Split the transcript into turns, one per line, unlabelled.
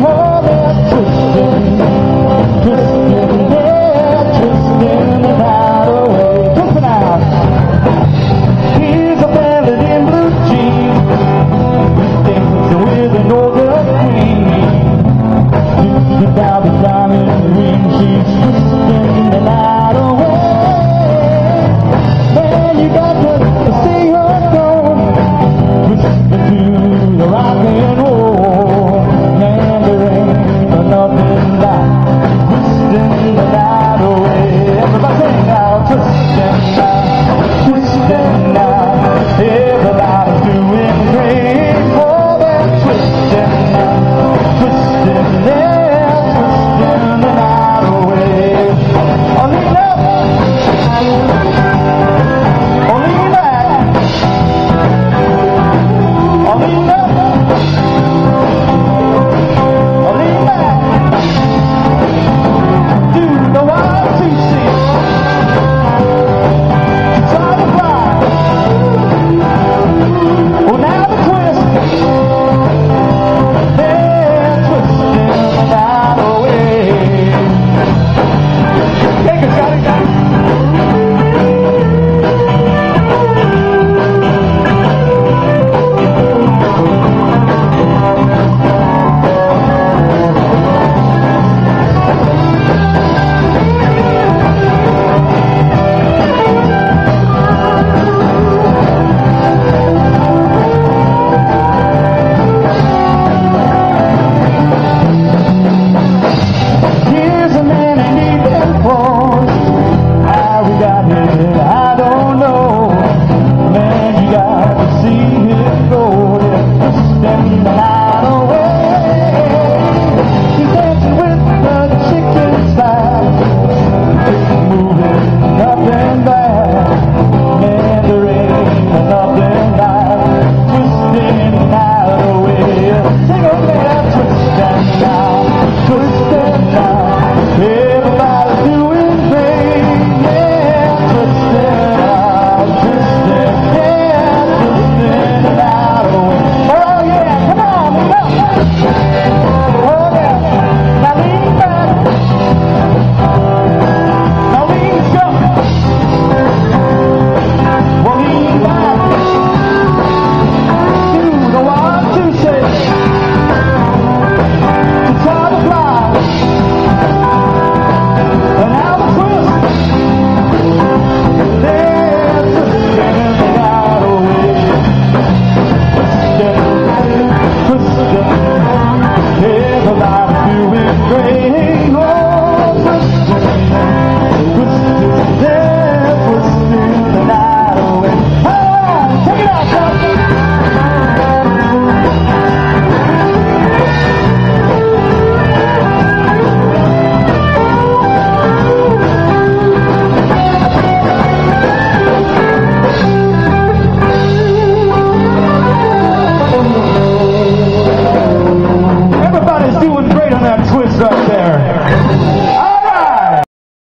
Oh.